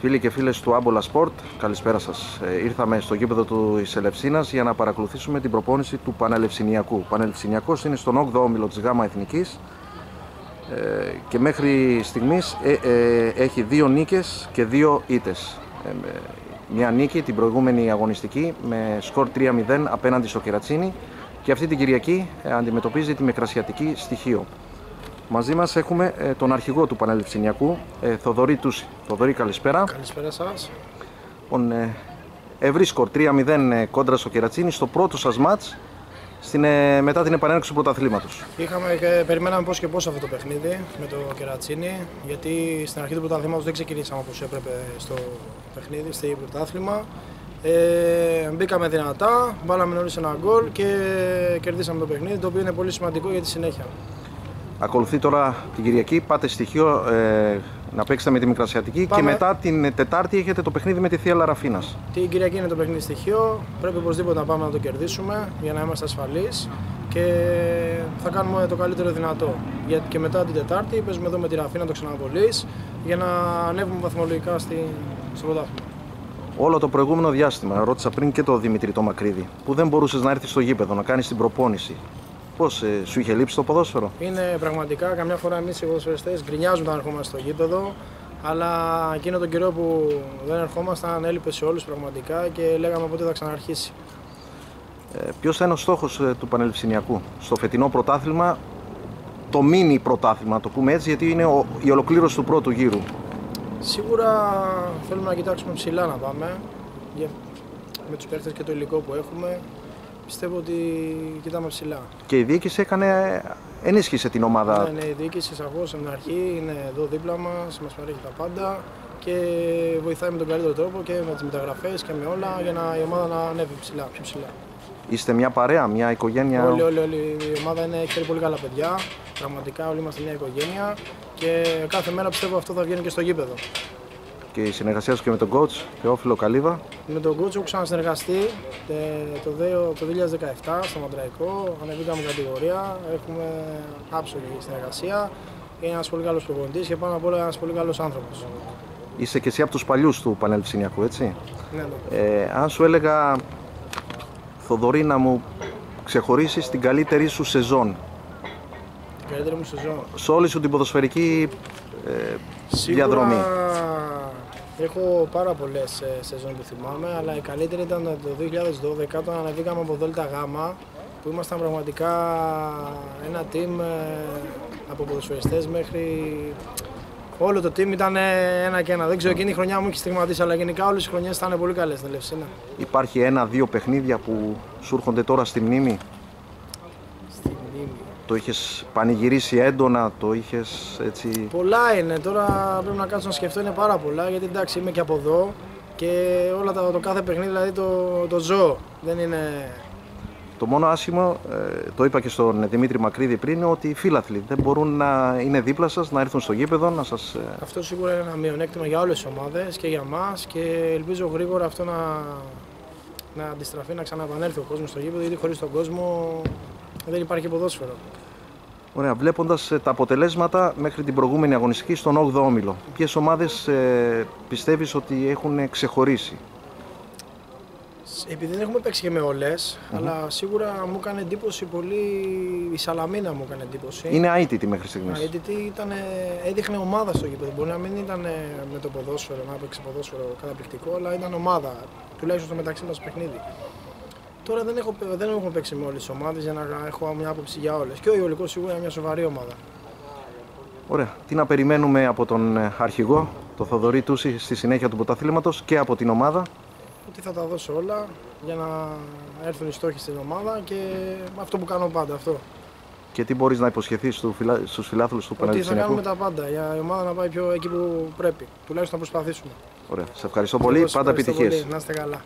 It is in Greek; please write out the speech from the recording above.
Φίλοι και φίλες του Άμπολα Sport, καλησπέρα σας. Ε, ήρθαμε στο γήπεδο του Ισελευσίνας για να παρακολουθήσουμε την προπόνηση του Πανελευσινιακού. Ο Πανελευσινιακός είναι στον 8ο όμιλο της ΓΑΜΑ Εθνικής ε, και μέχρι στιγμής ε, ε, έχει δύο νίκες και δύο ήτες. Ε, μια νίκη την προηγούμενη αγωνιστική με σκορ 3-0 απέναντι στο Κερατσίνη και αυτή την Κυριακή ε, αντιμετωπίζει τη Μικρασιατική στοιχείο. Μαζί μας έχουμε ε, τον αρχηγό του Πανελευσινιακού, ε, Θοδωρή Τούση. Θοδωρή, καλησπέρα. Καλησπέρα σας. Λοιπόν, ε, ευρύ σκορ 3-0 ε, κόντρα στο Κερατσίνη στο πρώτο σας μάτς στην, ε, μετά την επανέναρξη του πρωταθλήματος. Είχαμε και περιμέναμε πώς και πώς αυτό το παιχνίδι με το Κερατσίνη, γιατί στην αρχή του πρωταθλήματος δεν ξεκινήσαμε όπως έπρεπε στο παιχνίδι, στο πρωτάθλημα. Ε, μπήκαμε δυνατά, βάλαμε νωρίς ένα γκολ και κερδίσαμε το παιχνίδι, το οποίο είναι πολύ σημαντικό για τη συνέχεια. Ακολουθεί τώρα την Κυριακή, πάτε στοιχείο ε, να παίξετε με τη Μικρασιατική Πάμε. και μετά την Τετάρτη έχετε το παιχνίδι με τη Θεία Λαραφίνας. Την Κυριακή είναι το παιχνίδι στοιχείο, πρέπει οπωσδήποτε να πάμε να το κερδίσουμε για να είμαστε ασφαλείς και θα κάνουμε το καλύτερο δυνατό. Γιατί και μετά την Τετάρτη παίζουμε εδώ με τη Ραφίνα το ξαναβολής για να ανέβουμε βαθμολογικά στη, στο πρωτάθλημα. Όλο το προηγούμενο διάστημα, ρώτησα πριν και το Δημητρή το Μακρύδη, που δεν μπορούσες να έρθεις στο γήπεδο να κάνεις την προπόνηση. Πώς ε, σου είχε λείψει το ποδόσφαιρο, Είναι πραγματικά καμιά φορά εμείς οι ποδοσφαιριστές γκρινιάζουμε όταν ερχόμαστε στο γήπεδο. Αλλά εκείνο τον καιρό που δεν ερχόμασταν έλειπε σε όλους πραγματικά και λέγαμε πότε θα ξαναρχίσει. ε, Ποιος θα είναι ο στόχος του Πανελευσυνιακού στο φετινό πρωτάθλημα, το μίνι πρωτάθλημα, να το πούμε έτσι, γιατί είναι ο, η ολοκλήρωση του πρώτου γύρου. Σίγουρα θέλουμε να κοιτάξουμε ψηλά να πάμε. Για- Με τους παίχτες και το υλικό που έχουμε, πιστεύω ότι κοιτάμε ψηλά. Και η διοίκηση έκανε, ενίσχυσε την ομάδα. Ναι, ναι, η διοίκηση σαφώ από την αρχή είναι εδώ δίπλα μας, μας παρέχει τα πάντα και βοηθάει με τον καλύτερο τρόπο και με τις μεταγραφές και με όλα για να η ομάδα να ανέβει ψηλά, πιο ψηλά. Είστε μια παρέα, μια οικογένεια; Όλοι, όλοι, όλοι, η ομάδα είναι, έχει φέρει πολύ καλά παιδιά. Πραγματικά όλοι είμαστε μια οικογένεια και κάθε μέρα πιστεύω αυτό θα βγαίνει και στο γήπεδο. Και η συνεργασία σου και με τον coach, Θεόφιλο Καλίβα. Με τον coach έχω ξανασυνεργαστεί ε, το, δέο- το 2017 στο Μαντραϊκό. Ανεβήκαμε κατηγορία. Έχουμε άψογη συνεργασία. Είναι ένας πολύ καλός προπονητής και πάνω απ' όλα ένας πολύ καλός άνθρωπος. Είσαι και εσύ από τους παλιούς του Πανελευσυνιακού, έτσι; Ναι, ναι. Ε, αν σου έλεγα, Θοδωρή, να μου ξεχωρίσεις την καλύτερη σου σεζόν Την καλύτερη μου σεζόν. σε όλη σου την ποδοσφαιρική ε, διαδρομή. Έχω πάρα πολλές σεζόν που θυμάμαι, αλλά η καλύτερη ήταν το 2012 όταν ανεβήκαμε από Δέλτα Γάμα που ήμασταν πραγματικά ένα team ε, από ποδοσφαιριστές μέχρι όλο το team ήταν ε, ένα και ένα. Δεν ξέρω, εκείνη η χρονιά μου έχει στιγματίσει, αλλά γενικά όλες οι χρονιές ήταν πολύ καλές στην Ελευσίνα. Υπάρχει ένα-δύο παιχνίδια που σου έρχονται τώρα στη μνήμη; Στη μνήμη. Το είχες πανηγυρίσει έντονα, το είχες έτσι... Πολλά είναι, τώρα πρέπει να κάτσω να σκεφτώ, είναι πάρα πολλά, γιατί εντάξει είμαι και από εδώ και όλα τα, το κάθε παιχνίδι δηλαδή το, το ζω. Δεν είναι Το μόνο άσχημο, ε, το είπα και στον Δημήτρη Μακρύδη πριν, είναι ότι οι φίλαθλοι δεν μπορούν να είναι δίπλα σας, να έρθουν στο γήπεδο, να σας... ε, Αυτό σίγουρα είναι ένα μειονέκτημα για όλες τις ομάδες και για μας και ελπίζω γρήγορα αυτό να, να αντιστραφεί, να ξαναπανέλθει ο κόσμος στο γήπεδο γιατί χωρίς τον κόσμο δεν υπάρχει ποδόσφαιρο. Ωραία, βλέποντας ε, τα αποτελέσματα μέχρι την προηγούμενη αγωνιστική στον 8ο όμιλο, ποιες ομάδες ε, πιστεύεις ότι έχουν ξεχωρίσει; Επειδή δεν έχουμε παίξει και με ολες αλλά σίγουρα μου έκανε εντύπωση πολύ η Σαλαμίνα μου έκανε εντύπωση. Είναι αίτητη μέχρι στιγμής. Α, Γιατί ήταν, έδειχνε ομάδα στο γήπεδο. Μπορεί να μην ήταν ε, με το ποδόσφαιρο, να έπαιξε ποδόσφαιρο καταπληκτικό, αλλά ήταν ομάδα. Τουλάχιστον στο μεταξύ μας παιχνίδι. Τώρα δεν, έχω, δεν έχουμε παίξει με όλες τις ομάδες για να έχω μια άποψη για όλες. Και ο Ιωλικός σίγουρα είναι μια σοβαρή ομάδα. Ωραία. Τι να περιμένουμε από τον ε, αρχηγό, τον Θοδωρή Τούση, στη συνέχεια του πρωταθλήματος και από την ομάδα; Ότι θα τα δώσω όλα για να έρθουν οι στόχοι στην ομάδα και αυτό που κάνω πάντα. Αυτό. Και τι μπορείς να υποσχεθείς στου φιλά... στους φιλάθλους του Ότι θα Πανεπιστημιακού. κάνουμε τα πάντα για η ομάδα να πάει πιο εκεί που πρέπει. Τουλάχιστον να προσπαθήσουμε. Ωραία. Σε ευχαριστώ πολύ. Εγώ σας Πάντα ευχαριστώ επιτυχίες. πολύ. Να είστε καλά.